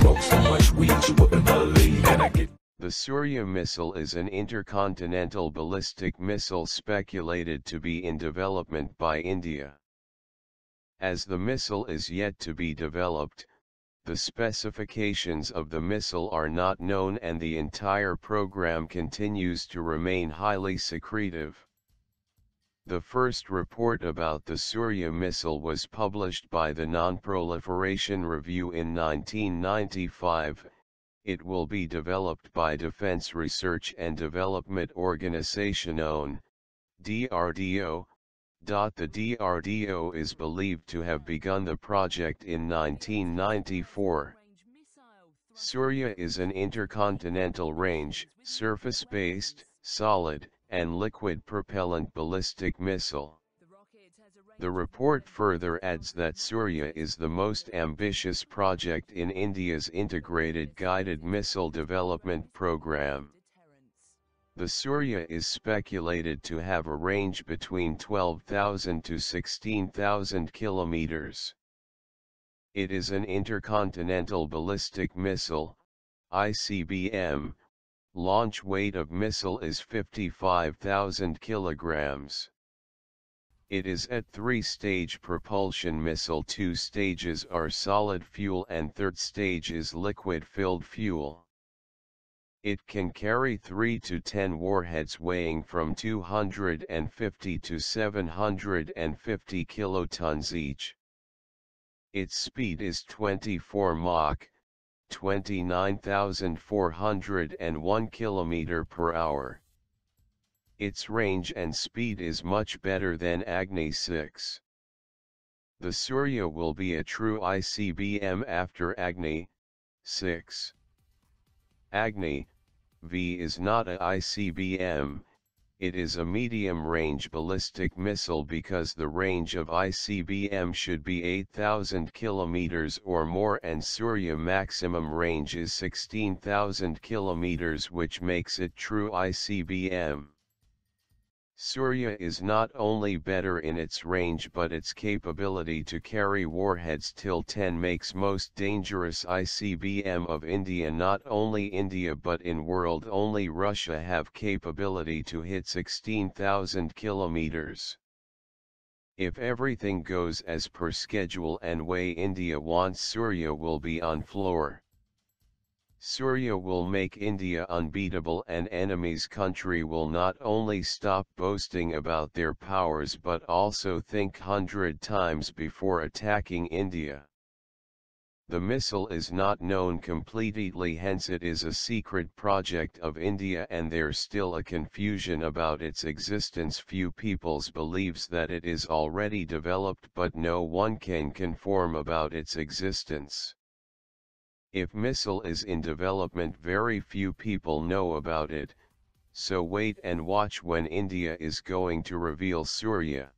smoke so much weed you wouldn't believe. And I get The Surya missile is an intercontinental ballistic missile speculated to be in development by India. As the missile is yet to be developed, the specifications of the missile are not known and the entire program continues to remain highly secretive. The first report about the Surya missile was published by the Non-Proliferation Review in 1995. It will be developed by Defense Research and Development Organization OWN, DRDO, the DRDO is believed to have begun the project in 1994. Surya is an intercontinental range, surface-based, solid, and liquid propellant ballistic missile. The report further adds that Surya is the most ambitious project in India's integrated guided missile development program. The Surya is speculated to have a range between 12,000 to 16,000 kilometers. It is an intercontinental ballistic missile, ICBM, launch weight of missile is 55,000 kilograms. It is at three-stage propulsion missile two stages are solid fuel and third stage is liquid-filled fuel. It can carry 3 to 10 warheads weighing from 250 to 750 kilotons each. Its speed is 24 Mach, 29,401 km per hour. Its range and speed is much better than Agni 6. The Surya will be a true ICBM after Agni 6. Agni, V is not a ICBM, it is a medium-range ballistic missile because the range of ICBM should be 8,000 km or more and Surya maximum range is 16,000 km which makes it true ICBM. Surya is not only better in its range but its capability to carry warheads till 10 makes most dangerous ICBM of India not only India but in world only Russia have capability to hit 16,000 kilometers. If everything goes as per schedule and way India wants Surya will be on floor. Surya will make India unbeatable and enemies country will not only stop boasting about their powers but also think hundred times before attacking India. The missile is not known completely hence it is a secret project of India and there's still a confusion about its existence few peoples believes that it is already developed but no one can conform about its existence. If missile is in development very few people know about it, so wait and watch when India is going to reveal Surya.